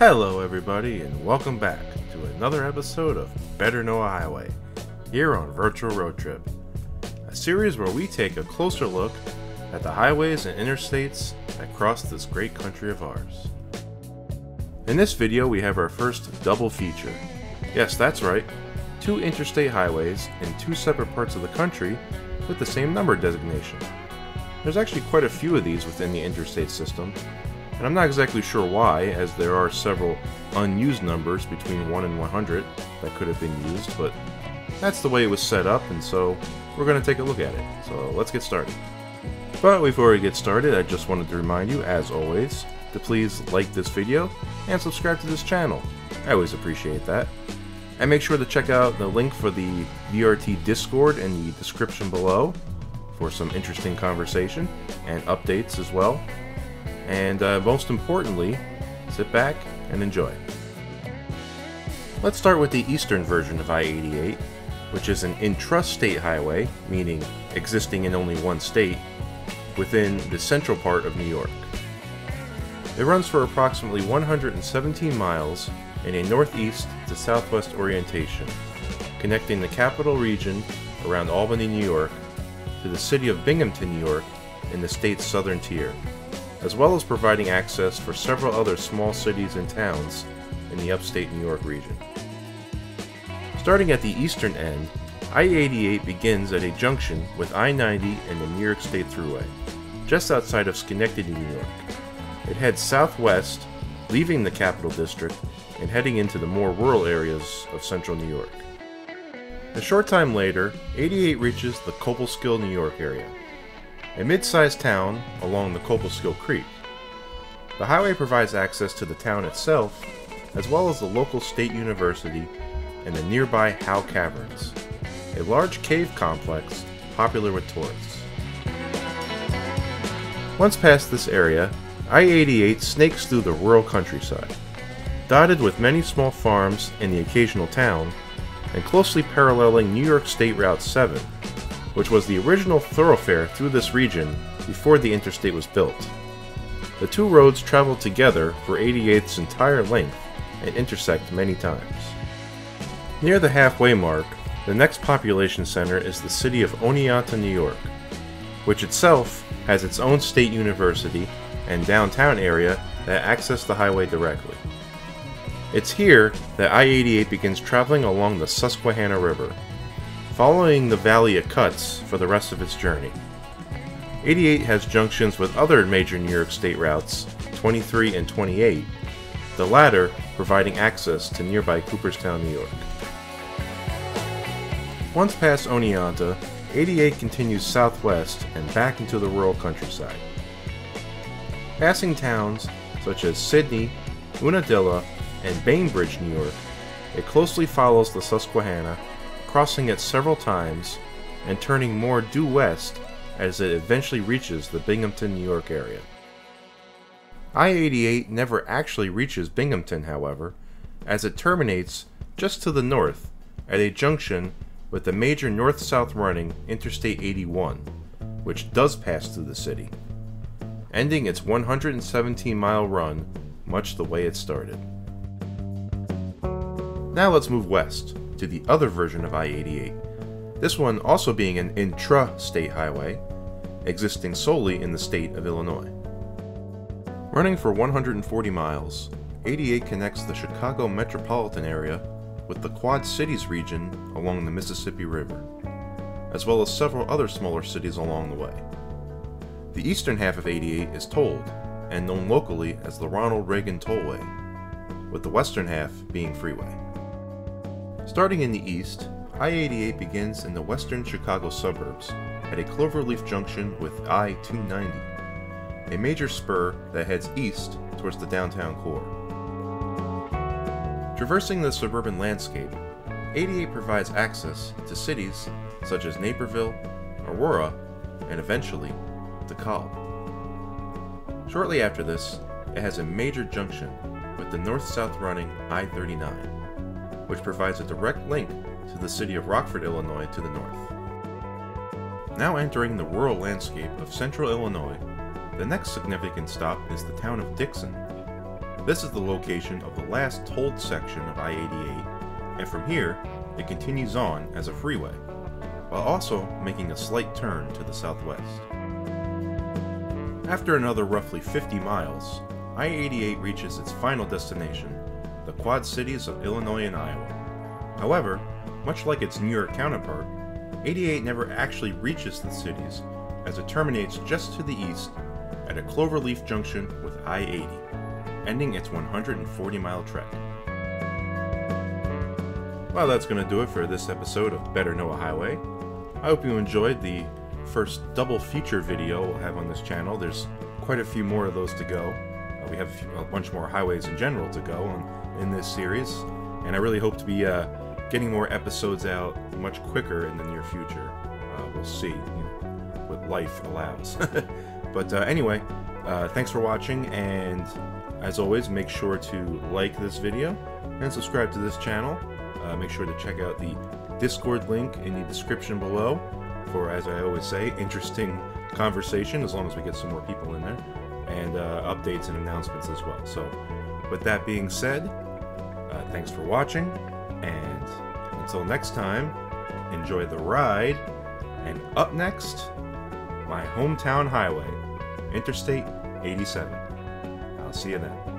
Hello, everybody, and welcome back to another episode of Better Know a Highway here on Virtual Road Trip, a series where we take a closer look at the highways and interstates that cross this great country of ours. In this video, we have our first double feature. Yes, that's right, two interstate highways in two separate parts of the country with the same number designation. There's actually quite a few of these within the interstate system, and I'm not exactly sure why, as there are several unused numbers between 1 and 100 that could have been used, but that's the way it was set up, and so we're going to take a look at it. So let's get started. But before we get started, I just wanted to remind you, as always, to please like this video and subscribe to this channel. I always appreciate that. And make sure to check out the link for the VRT Discord in the description below for some interesting conversation and updates as well. And uh, most importantly, sit back and enjoy. Let's start with the eastern version of I 88, which is an intrastate highway, meaning existing in only one state, within the central part of New York. It runs for approximately 117 miles in a northeast to southwest orientation, connecting the capital region around Albany, New York, to the city of Binghamton, New York, in the state's southern tier, as well as providing access for several other small cities and towns in the upstate New York region. Starting at the eastern end, I-88 begins at a junction with I-90 and the New York State Thruway, just outside of Schenectady, New York. It heads southwest, leaving the Capital District and heading into the more rural areas of central New York. A short time later, 88 reaches the Cobleskill, New York area, a mid-sized town along the Cobleskill Creek. The highway provides access to the town itself, as well as the local state university and the nearby Howe Caverns, a large cave complex popular with tourists. Once past this area, I-88 snakes through the rural countryside, dotted with many small farms and the occasional town, and closely paralleling New York State Route 7, which was the original thoroughfare through this region before the interstate was built. The two roads travel together for 88's entire length and intersect many times. Near the halfway mark, the next population center is the city of Oneonta, New York, which itself has its own state university and downtown area that access the highway directly. It's here that I-88 begins traveling along the Susquehanna River, following the valley it cuts for the rest of its journey. 88 has junctions with other major New York State routes, 23 and 28, the latter providing access to nearby Cooperstown, New York. Once past Oneonta, 88 continues southwest and back into the rural countryside. Passing towns such as Sidney, Unadilla, and Bainbridge, New York, it closely follows the Susquehanna, crossing it several times and turning more due west as it eventually reaches the Binghamton, New York area. I 88 never actually reaches Binghamton, however, as it terminates just to the north at a junction with the major north south running Interstate 81, which does pass through the city, ending its 117 mile run much the way it started. Now let's move west to the other version of I 88, this one also being an intra state highway, existing solely in the state of Illinois. Running for 140 miles, 88 connects the Chicago metropolitan area with the Quad Cities region along the Mississippi River, as well as several other smaller cities along the way. The eastern half of 88 is tolled, and known locally as the Ronald Reagan Tollway, with the western half being freeway. Starting in the east, I-88 begins in the western Chicago suburbs at a cloverleaf junction with I-290, a major spur that heads east towards the downtown core. Traversing the suburban landscape, 88 provides access to cities such as Naperville, Aurora, and eventually, DeKalb. Shortly after this, it has a major junction with the north-south running I-39, which provides a direct link to the city of Rockford, Illinois to the north. Now entering the rural landscape of central Illinois, the next significant stop is the town of Dixon, This is the location of the last tolled section of I-88, and from here, it continues on as a freeway, while also making a slight turn to the southwest. After another roughly 50 miles, I-88 reaches its final destination, the Quad Cities of Illinois and Iowa. However, much like its New York counterpart, 88 never actually reaches the cities, as it terminates just to the east at a cloverleaf junction with I-80, ending its 140 mile trek. Well, that's going to do it for this episode of Better Know a Highway. I hope you enjoyed the first double feature video we'll have on this channel. There's quite a few more of those to go. Uh, we have a, bunch more highways in general to go on, in this series, and I really hope to be uh, getting more episodes out much quicker in the near future. Uh, we'll see you know, what life allows. but uh, anyway, uh, thanks for watching, and as always, make sure to like this video and subscribe to this channel. Uh, make sure to check out the Discord link in the description below for, as I always say, interesting conversation, as long as we get some more people in there, and uh, updates and announcements as well. So, with that being said, uh, thanks for watching, and until next time, enjoy the ride, and up next, my hometown highway, Interstate 87. I'll see you then.